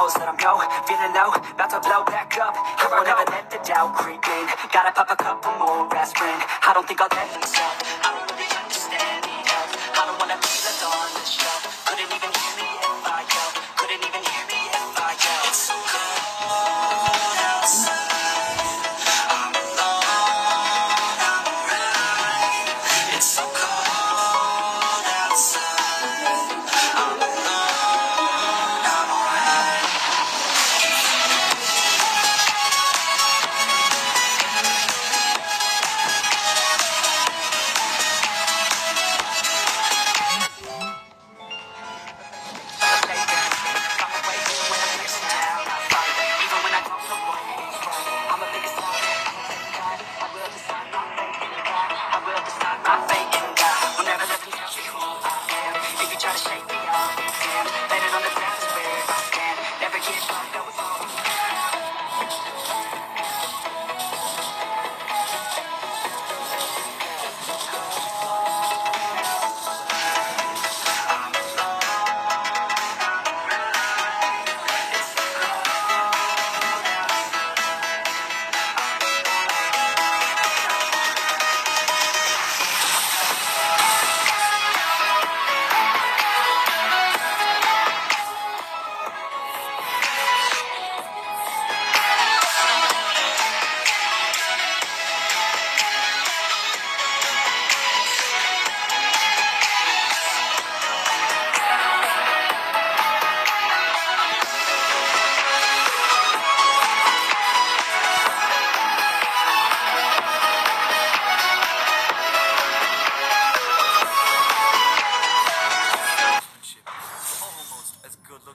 Knows that I'm go, feeling low, about to blow back up. I won't ever let the doubt creep in. Gotta pop a couple more aspirin. I don't think I'll let this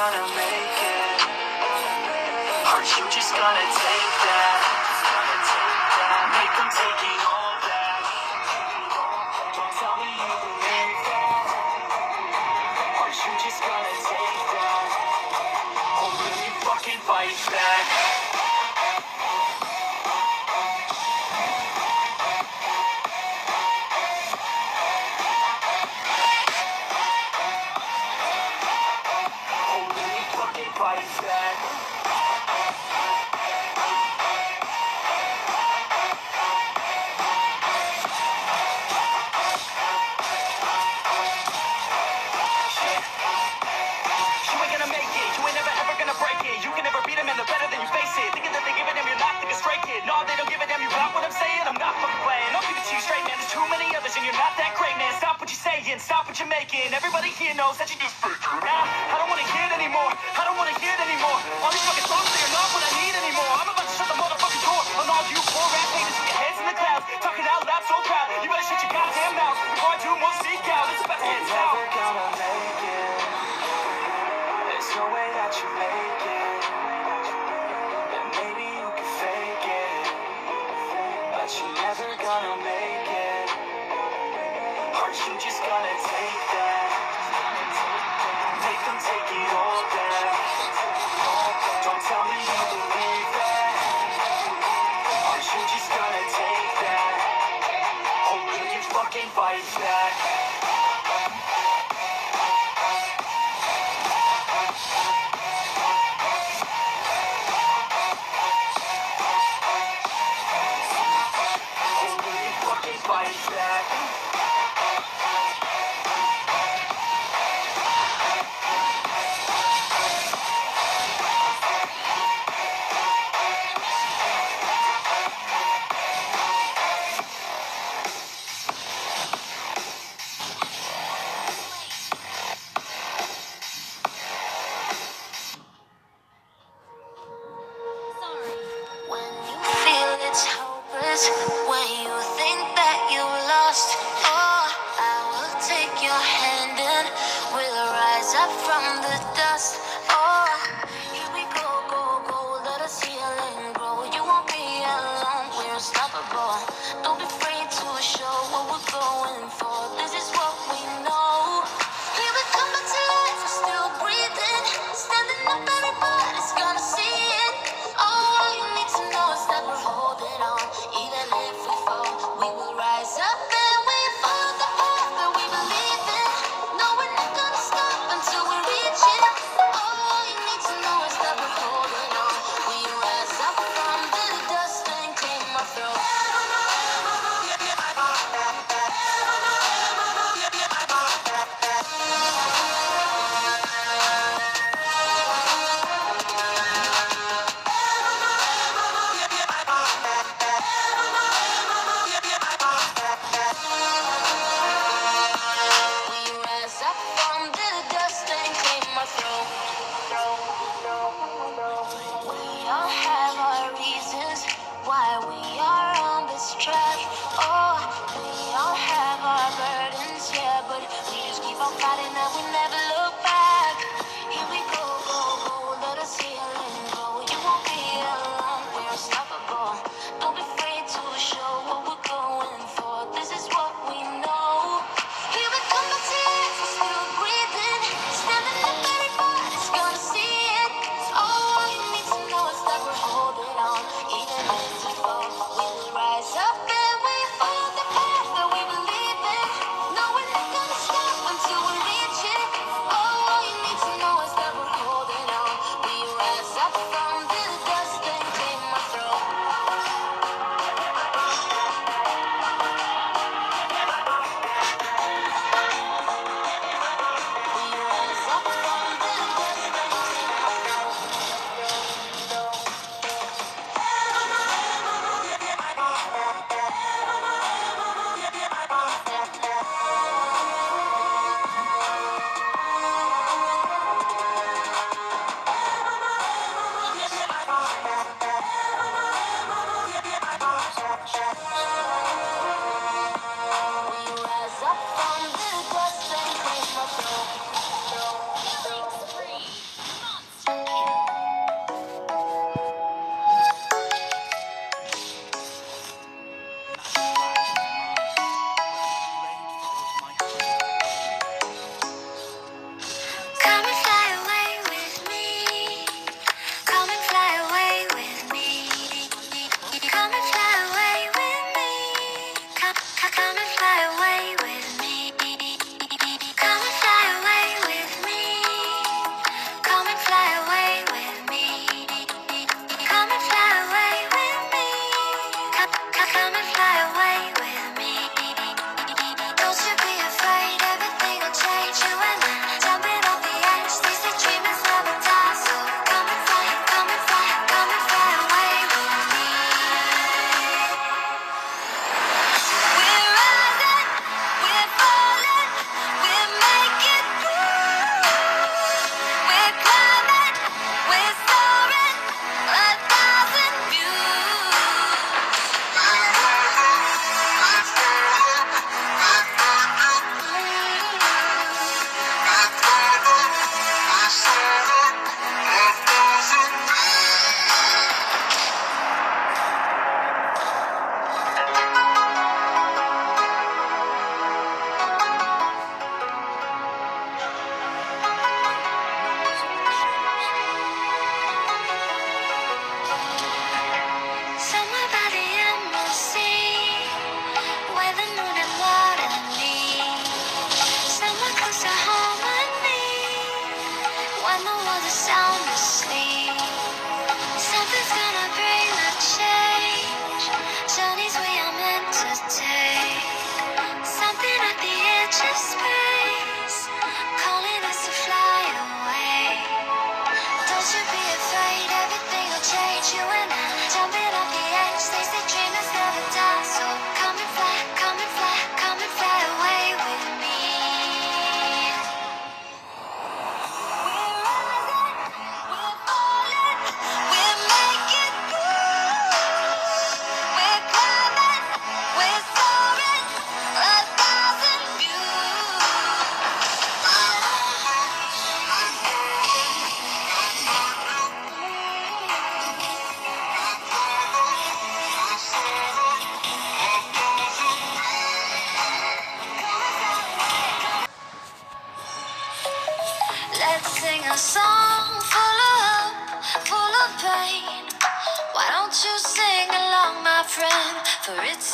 Gonna make it. Are you just gonna take that? Saying, stop what you're making. Everybody here knows that you just fake it. Nah, I don't wanna hear it anymore. I don't wanna hear it anymore. All these fucking songs, are not what I need anymore. I'm about to shut the motherfucking door on all you poor rap haters with your heads in the clouds. Talking out loud so proud. You better shut your goddamn mouth before I do more seek out. It's about to get down. gonna make it. There's no way that you make it. And maybe you can fake it. But you're never gonna make it. You just gonna take why we are.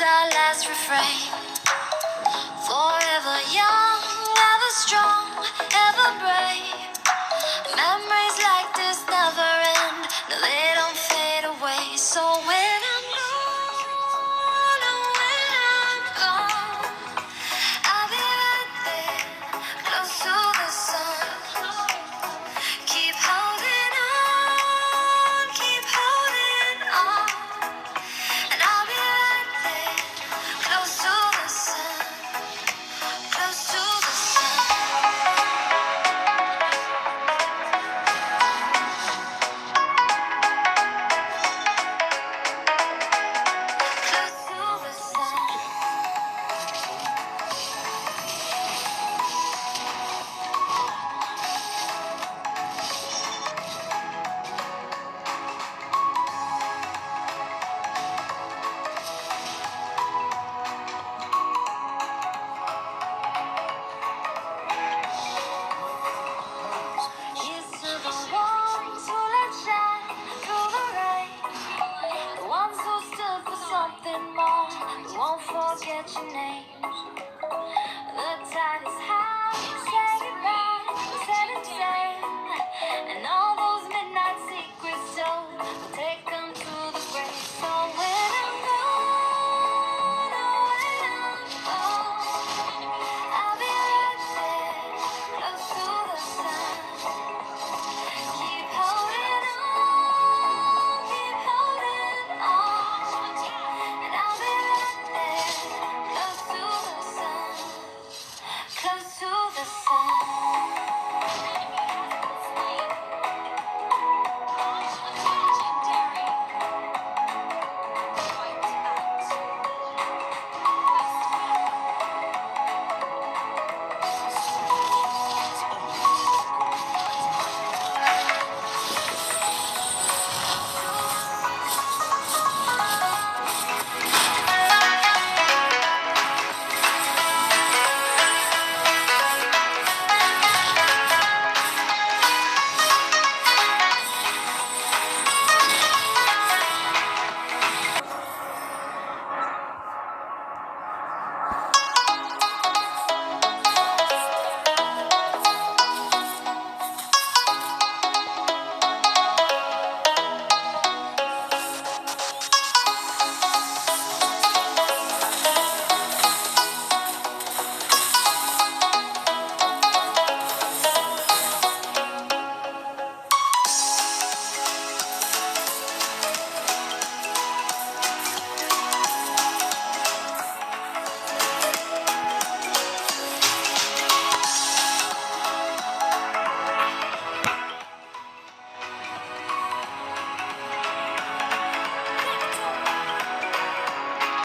Our last refrain.